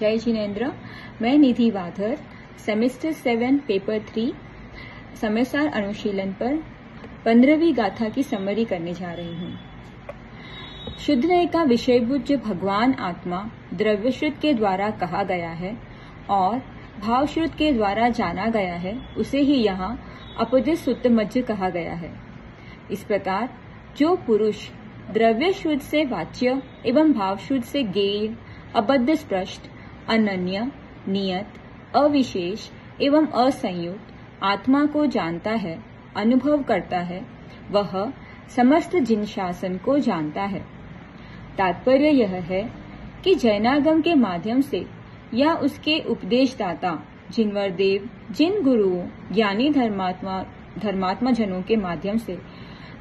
जय जिनेन्द्र, मैं Nidhi Wadhar, semester seven, paper three, Samaysar अनुशीलन पर पंद्रहवीं गाथा की समरी करने जा रही हूँ। शुद्ध नय का विषयभूत जो भगवान आत्मा द्रव्यश्रुत के द्वारा कहा गया है और भावश्रुत के द्वारा जाना गया है, उसे ही यहाँ अपोजित सूत्र मध्य कहा गया है। इस प्रकार जो पुरुष द्रव्य शुद्ध से वाच्य एवं भाव शुद्ध से गेय, अबद्ध स्पृष्ट अनन्य नियत, अविशेष एवं असंयुक्त आत्मा को जानता है, अनुभव करता है, वह समस्त जिन शासन को जानता है। तात्पर्य यह है कि जैनागम के माध्यम से या उसके उपदेशदाता, जिनवर देव, जिन गुरुओं, ज्ञानी धर्मात्मा धर्मात्मा जनों के माध्यम से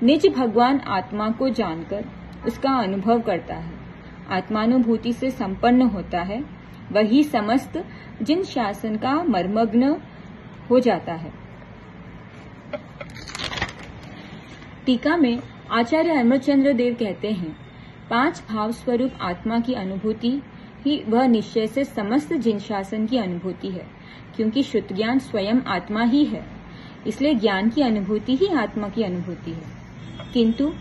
निज भगवान आत्मा को जानकर उसका अनुभव करता है, आत्मानुभूति से संपन्न होता है वही समस्त जिन शासन का मर्मग्न हो जाता है। टीका में आचार्य अमरचंद्र देव कहते हैं, पाँच भाव स्वरूप आत्मा की अनुभूति ही वह निश्चय से समस्त जिन शासन की अनुभूति है, क्योंकि शुद्ध ज्ञान स्वयं आत्मा ही है, इसलिए ज्ञान की अनुभूति ही आत्मा की अनुभूति है। किंतु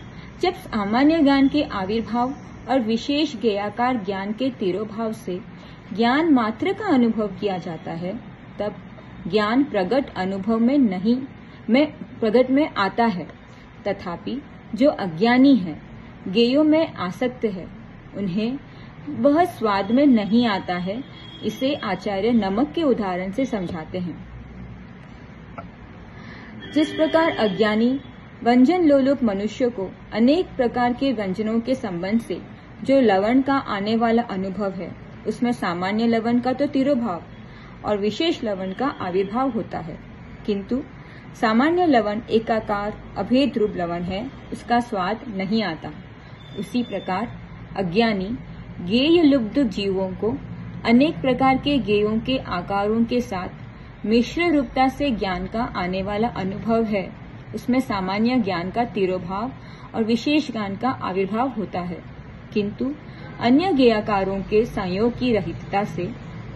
जब सामान्य ज्ञान के आविर्भाव और विशेष ज्ञाकार ज्ञान के तिरोभाव से ज्ञान मात्र का अनुभव किया जाता है, तब ज्ञान प्रगट अनुभव में नहीं, में, प्रगट में आता है। तथापि जो अज्ञानी है गेयों में आसक्त है, उन्हें वह स्वाद में नहीं आता है, इसे आचार्य नमक के उदाहरण से समझाते हैं। जिस प्रकार अज्ञानी व्यंजन लोलुप मनुष्य को अनेक प्रकार के व्यंजनों के संबंध से जो लवण का आने वाला अनुभव है उसमें सामान्य लवण का तो तिरोभाव और विशेष लवण का आविर्भाव होता है। किंतु सामान्य लवण एकाकार, अभेद रूप लवण है, उसका स्वाद नहीं आता। उसी प्रकार अज्ञानी गेय लुब्ध जीवों को अनेक प्रकार के गेयों के आकारों के साथ मिश्र रूपता से ज्ञान का आने वाला अनुभव है। उसमें सामान्य ज्ञान का तिरोभाव और विशेष ज्ञान का आविर्भाव होता है। किंतु अन्य ज्ञाकारों के संयोग की रहितता से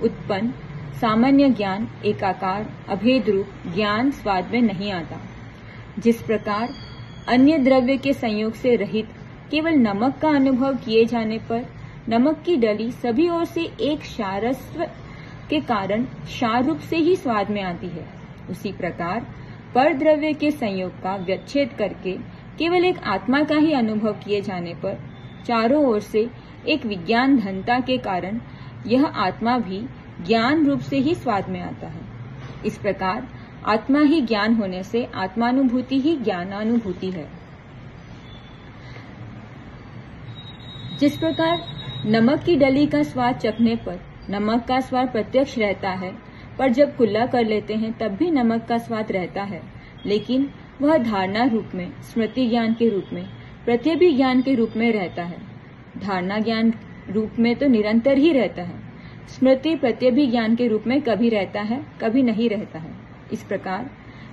उत्पन्न सामान्य ज्ञान, एकाकार अभेद रूप ज्ञान स्वाद में नहीं आता। जिस प्रकार अन्य द्रव्य के संयोग से रहित केवल नमक का अनुभव किए जाने पर नमक की डली सभी ओर से एक शारस्व के कारण शार रूप से ही स्वाद में आती है, उसी प्रकार पर द्रव्य के संयोग का व्यच्छेद करके केवल एक आत्मा का ही अनुभव किए जाने पर चारों ओर से एक विज्ञान धनता के कारण यह आत्मा भी ज्ञान रूप से ही स्वाद में आता है। इस प्रकार आत्मा ही ज्ञान होने से आत्मानुभूति ही ज्ञानानुभूति है। जिस प्रकार नमक की डली का स्वाद चखने पर नमक का स्वाद प्रत्यक्ष रहता है, पर जब कुल्ला कर लेते हैं तब भी नमक का स्वाद रहता है, लेकिन वह धारणा रूप में, स्मृति ज्ञान के रूप में प्रत्यभि ज्ञान के रूप में रहता है। धारणा ज्ञान रूप में तो निरंतर ही रहता है। स्मृति प्रत्यभि ज्ञान के रूप में कभी रहता है, कभी नहीं रहता है। इस प्रकार,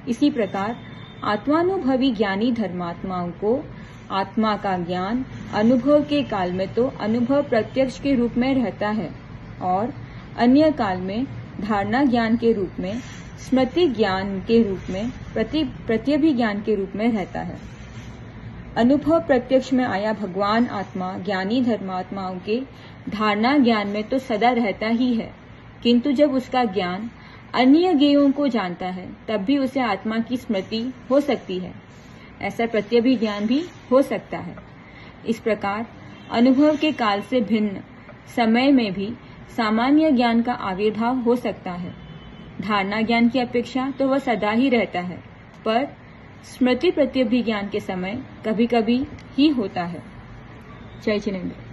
इसी प्रकार, आत्मानुभवी ज्ञानी धर्मात्माओं को आत्मा का ज्ञान, अनुभव के काल में तो अनुभव प्रत्यक्ष के रूप में रहता है और अन्य काल में धारणा ज्ञान के रूप में, स्मृति ज्ञान के रूप में, प्रति प्रत्यभि ज्ञान के रूप में रहता है। अनुभव प्रत्यक्ष में आया भगवान आत्मा, ज्ञानी धर्मात्माओं के धारणा ज्ञान में तो सदा रहता ही है। किंतु जब उसका ज्ञान अन्य गेयों को जानता है, तब भी उसे आत्मा की स्मृति हो सकती है। ऐसा प्रत्यभि ज्ञान भी हो सकता है। इस प्रकार अनुभव के काल से भिन्न समय में भी सामान्य ज्ञान का आविर्भाव हो सकता है। धारणा ज्ञान की अपेक्षा तो वह सदा ही रहता है, पर स्मृति प्रत्यभिज्ञान के समय कभी कभी ही होता है। जय जिनेन्द्र।